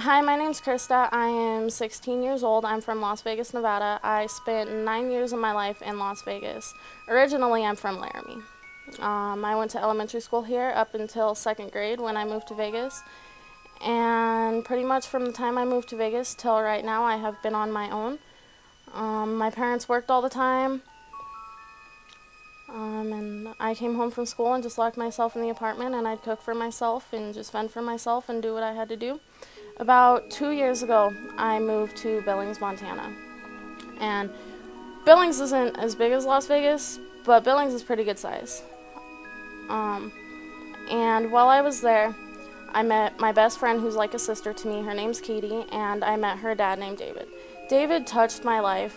Hi, my name's Chrysta. I am 16 years old. I'm from Las Vegas, Nevada. I spent nine years of my life in Las Vegas. Originally, I'm from Laramie. Um, I went to elementary school here up until second grade when I moved to Vegas. And pretty much from the time I moved to Vegas till right now, I have been on my own. Um, my parents worked all the time. Um, and I came home from school and just locked myself in the apartment and I'd cook for myself and just fend for myself and do what I had to do. About two years ago, I moved to Billings, Montana. And Billings isn't as big as Las Vegas, but Billings is pretty good size. Um, and while I was there, I met my best friend who's like a sister to me. Her name's Katie, and I met her dad named David. David touched my life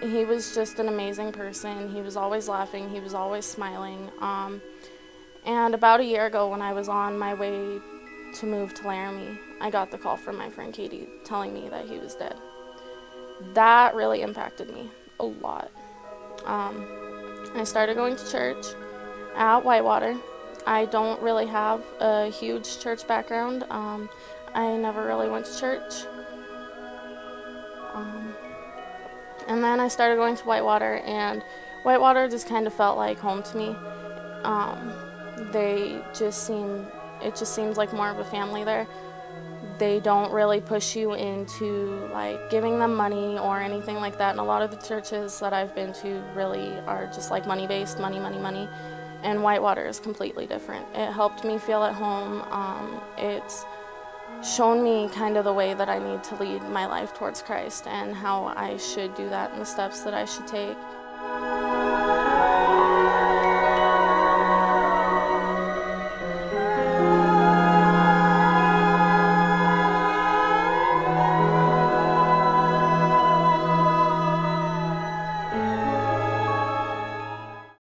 he was just an amazing person. He was always laughing, he was always smiling. Um, and about a year ago, when I was on my way to move to Laramie, I got the call from my friend Katie telling me that he was dead. That really impacted me a lot. Um, I started going to church at Whitewater. I don't really have a huge church background. Um, I never really went to church. Um, and then I started going to Whitewater, and Whitewater just kind of felt like home to me. Um, they just seem, it just seems like more of a family there. They don't really push you into like giving them money or anything like that. And a lot of the churches that I've been to really are just like money based, money, money, money. And Whitewater is completely different. It helped me feel at home. Um, it's shown me kind of the way that I need to lead my life towards Christ and how I should do that and the steps that I should take.